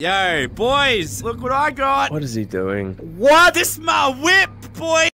Yo, boys, look what I got. What is he doing? What? This my whip, boy.